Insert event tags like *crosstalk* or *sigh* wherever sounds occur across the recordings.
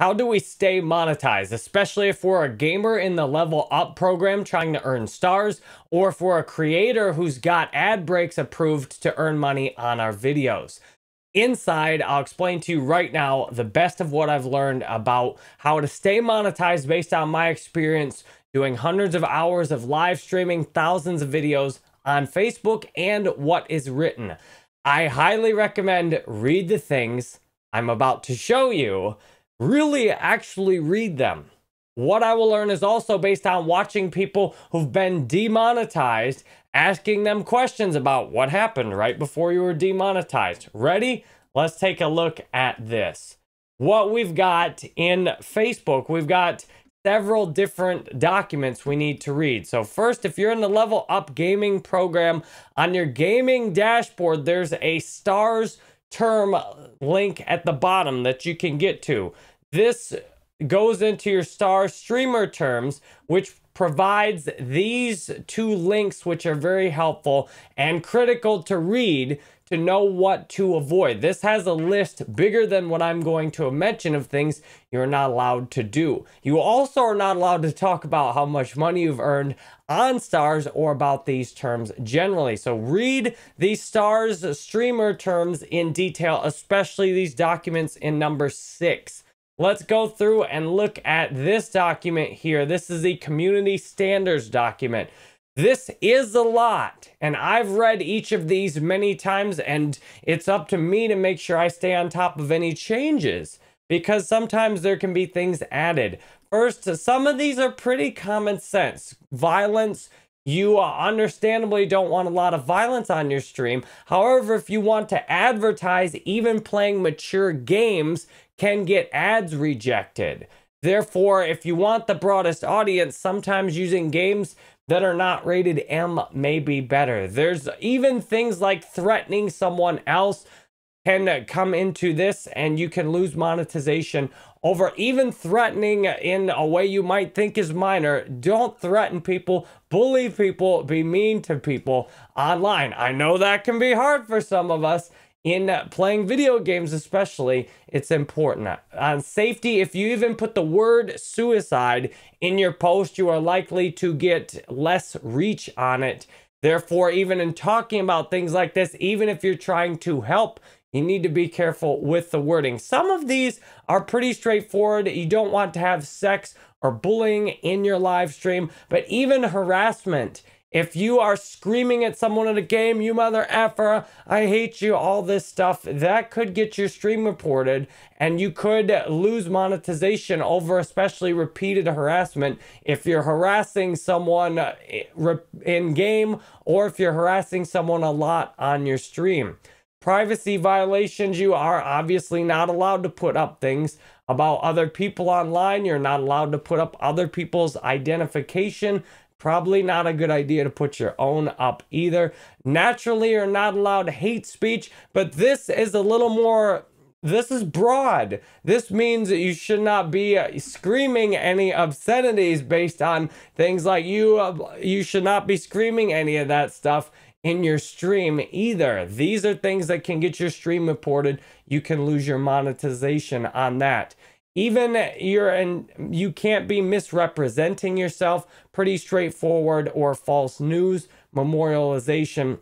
How do we stay monetized, especially if we're a gamer in the level up program trying to earn stars, or if we're a creator who's got ad breaks approved to earn money on our videos? Inside, I'll explain to you right now the best of what I've learned about how to stay monetized based on my experience doing hundreds of hours of live streaming, thousands of videos on Facebook, and what is written. I highly recommend read the things I'm about to show you really actually read them. What I will learn is also based on watching people who've been demonetized, asking them questions about what happened right before you were demonetized. Ready? Let's take a look at this. What we've got in Facebook, we've got several different documents we need to read. So first, if you're in the Level Up Gaming program, on your gaming dashboard, there's a stars term link at the bottom that you can get to. This goes into your star streamer terms, which provides these two links, which are very helpful and critical to read to know what to avoid. This has a list bigger than what I'm going to mention of things you're not allowed to do. You also are not allowed to talk about how much money you've earned on stars or about these terms generally. So read these stars streamer terms in detail, especially these documents in number six. Let's go through and look at this document here. This is the community standards document. This is a lot, and I've read each of these many times, and it's up to me to make sure I stay on top of any changes because sometimes there can be things added. First, some of these are pretty common sense. Violence, you uh, understandably don't want a lot of violence on your stream. However, if you want to advertise even playing mature games, can get ads rejected. Therefore, if you want the broadest audience, sometimes using games that are not rated M may be better. There's even things like threatening someone else can come into this and you can lose monetization over even threatening in a way you might think is minor. Don't threaten people, bully people, be mean to people online. I know that can be hard for some of us in playing video games especially. It's important. On safety if you even put the word suicide in your post you are likely to get less reach on it. Therefore even in talking about things like this even if you're trying to help you need to be careful with the wording. Some of these are pretty straightforward. You don't want to have sex or bullying in your live stream but even harassment. If you are screaming at someone in a game, you mother effer, I hate you, all this stuff, that could get your stream reported and you could lose monetization over especially repeated harassment if you're harassing someone uh, in game or if you're harassing someone a lot on your stream. Privacy violations, you are obviously not allowed to put up things about other people online. You're not allowed to put up other people's identification Probably not a good idea to put your own up either. Naturally, you're not allowed hate speech, but this is a little more this is broad. This means that you should not be uh, screaming any obscenities based on things like you uh, you should not be screaming any of that stuff in your stream either. These are things that can get your stream reported. You can lose your monetization on that. Even you're and you can't be misrepresenting yourself. Pretty straightforward or false news memorialization.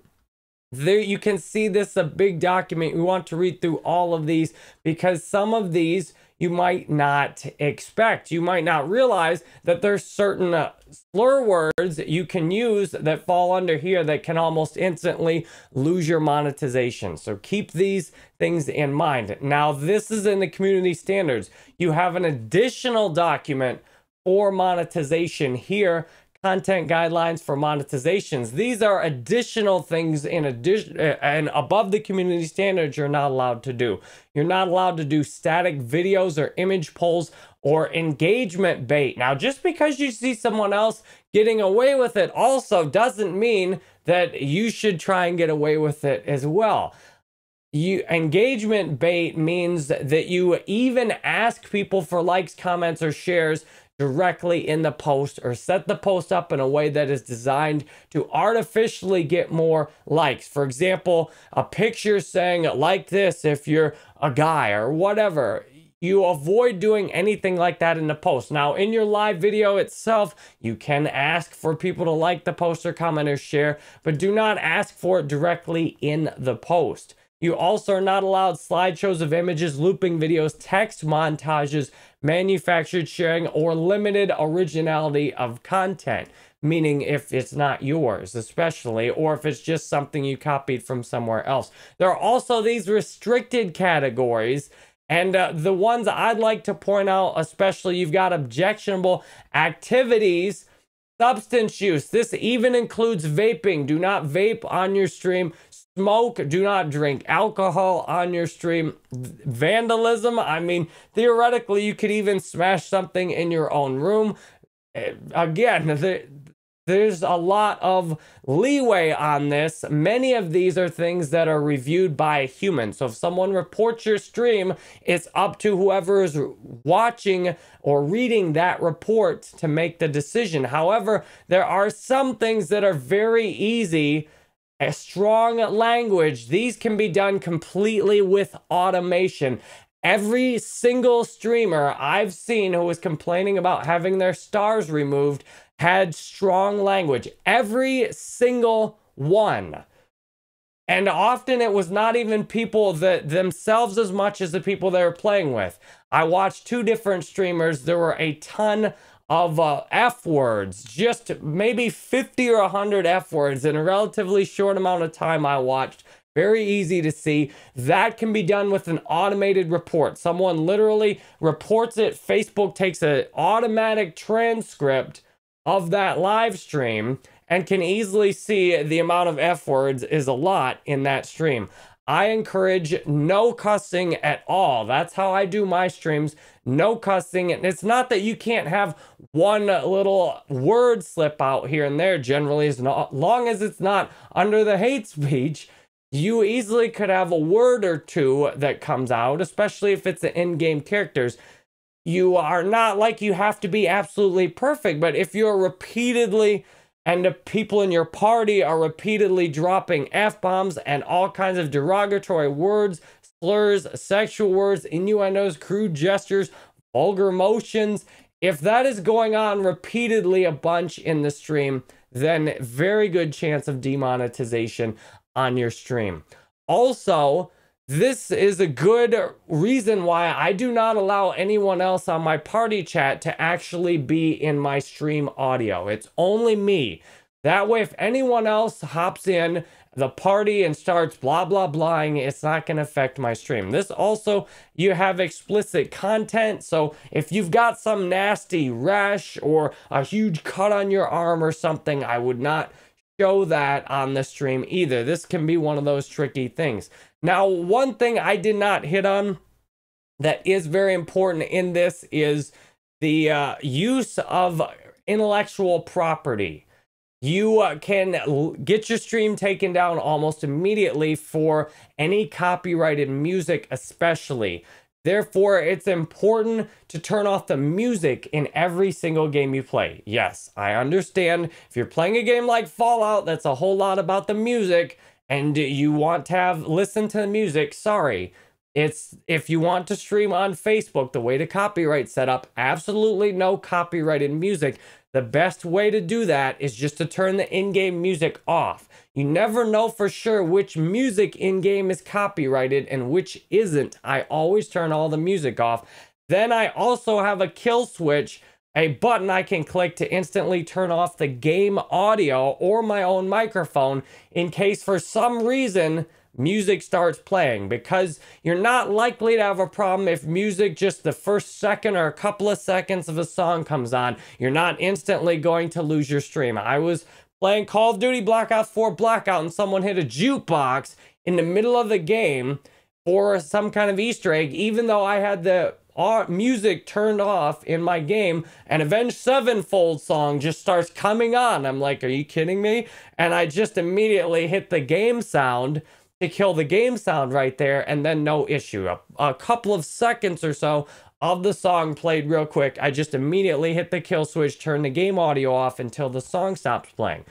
There you can see this a big document. We want to read through all of these because some of these you might not expect. You might not realize that there's certain uh, slur words you can use that fall under here that can almost instantly lose your monetization. So keep these things in mind. Now, this is in the community standards. You have an additional document for monetization here content guidelines for monetizations. These are additional things in addition uh, and above the community standards you're not allowed to do. You're not allowed to do static videos or image polls or engagement bait. Now, just because you see someone else getting away with it also doesn't mean that you should try and get away with it as well. You engagement bait means that you even ask people for likes, comments, or shares directly in the post or set the post up in a way that is designed to artificially get more likes. For example, a picture saying like this if you're a guy or whatever. you avoid doing anything like that in the post. Now, in your live video itself, you can ask for people to like the post or comment or share, but do not ask for it directly in the post. You also are not allowed slideshows of images, looping videos, text montages, manufactured sharing, or limited originality of content. Meaning, if it's not yours, especially, or if it's just something you copied from somewhere else. There are also these restricted categories and uh, the ones I'd like to point out, especially you've got objectionable activities, substance use. This even includes vaping. Do not vape on your stream. Smoke. Do not drink alcohol on your stream. Vandalism. I mean, theoretically, you could even smash something in your own room. Eh, again, *laughs* the, there's a lot of leeway on this. Many of these are things that are reviewed by a human. So if someone reports your stream, it's up to whoever is watching or reading that report to make the decision. However, there are some things that are very easy a strong language. These can be done completely with automation. Every single streamer I've seen who was complaining about having their stars removed had strong language. Every single one. And often it was not even people that themselves as much as the people they were playing with. I watched two different streamers. There were a ton of uh, F words, just maybe 50 or 100 F words in a relatively short amount of time I watched. Very easy to see. That can be done with an automated report. Someone literally reports it. Facebook takes an automatic transcript of that live stream and can easily see the amount of F words is a lot in that stream. I encourage no cussing at all. That's how I do my streams. No cussing. And it's not that you can't have one little word slip out here and there, generally, as long as it's not under the hate speech. You easily could have a word or two that comes out, especially if it's the in game characters you are not like you have to be absolutely perfect, but if you're repeatedly and the people in your party are repeatedly dropping F bombs and all kinds of derogatory words, slurs, sexual words, innuendos, crude gestures, vulgar motions, if that is going on repeatedly a bunch in the stream, then very good chance of demonetization on your stream. Also, this is a good reason why I do not allow anyone else on my party chat to actually be in my stream audio. It's only me. That way, if anyone else hops in the party and starts blah, blah, blahing, it's not going to affect my stream. This also, you have explicit content. So if you've got some nasty rash or a huge cut on your arm or something, I would not show that on the stream either. This can be one of those tricky things. Now, one thing I did not hit on that is very important in this is the uh, use of intellectual property. You uh, can get your stream taken down almost immediately for any copyrighted music, especially. Therefore, it's important to turn off the music in every single game you play. Yes, I understand. If you're playing a game like Fallout, that's a whole lot about the music and you want to have listen to the music, sorry. It's if you want to stream on Facebook, the way to copyright set up, absolutely no copyrighted music. The best way to do that is just to turn the in-game music off. You never know for sure which music in-game is copyrighted and which isn't. I always turn all the music off. Then I also have a kill switch a button I can click to instantly turn off the game audio or my own microphone in case for some reason music starts playing because you're not likely to have a problem if music just the first second or a couple of seconds of a song comes on. You're not instantly going to lose your stream. I was playing Call of Duty Black Ops 4 Blackout and someone hit a jukebox in the middle of the game for some kind of Easter egg, even though I had the uh, music turned off in my game and Avenged Sevenfold song just starts coming on. I'm like, are you kidding me? And I just immediately hit the game sound to kill the game sound right there and then no issue. A, a couple of seconds or so of the song played real quick. I just immediately hit the kill switch, turn the game audio off until the song stops playing.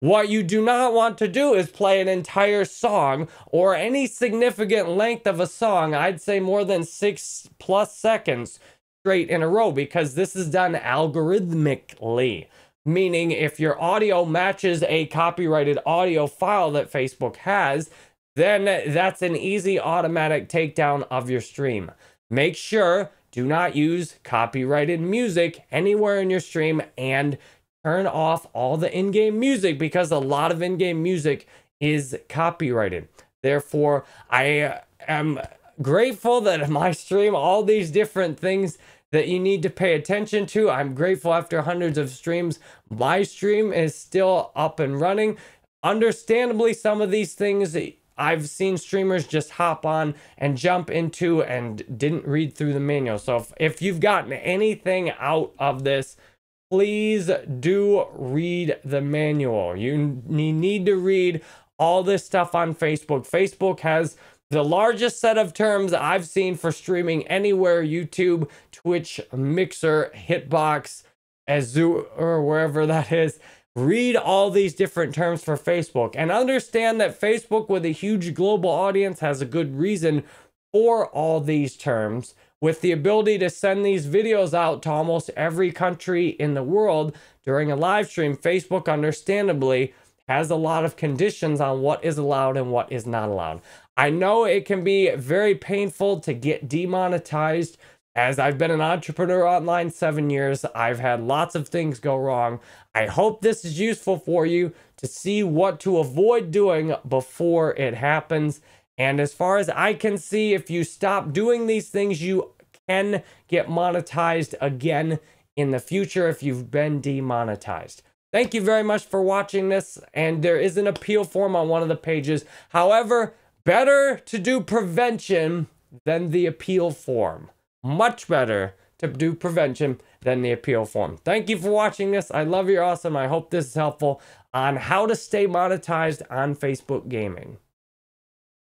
What you do not want to do is play an entire song or any significant length of a song, I'd say more than six plus seconds straight in a row, because this is done algorithmically. Meaning, if your audio matches a copyrighted audio file that Facebook has, then that's an easy automatic takedown of your stream. Make sure do not use copyrighted music anywhere in your stream and turn off all the in-game music because a lot of in-game music is copyrighted. Therefore, I am grateful that my stream all these different things that you need to pay attention to. I'm grateful after hundreds of streams, my stream is still up and running. Understandably, some of these things I've seen streamers just hop on and jump into and didn't read through the manual. So if, if you've gotten anything out of this, please do read the manual. You need to read all this stuff on Facebook. Facebook has the largest set of terms I've seen for streaming anywhere YouTube, Twitch, Mixer, Hitbox, Azure, or wherever that is. Read all these different terms for Facebook and understand that Facebook, with a huge global audience, has a good reason for all these terms with the ability to send these videos out to almost every country in the world during a live stream, Facebook understandably has a lot of conditions on what is allowed and what is not allowed. I know it can be very painful to get demonetized. As I've been an entrepreneur online seven years, I've had lots of things go wrong. I hope this is useful for you to see what to avoid doing before it happens. And as far as I can see, if you stop doing these things, you can get monetized again in the future if you've been demonetized. Thank you very much for watching this. And there is an appeal form on one of the pages. However, better to do prevention than the appeal form. Much better to do prevention than the appeal form. Thank you for watching this. I love you. Awesome. I hope this is helpful on how to stay monetized on Facebook gaming.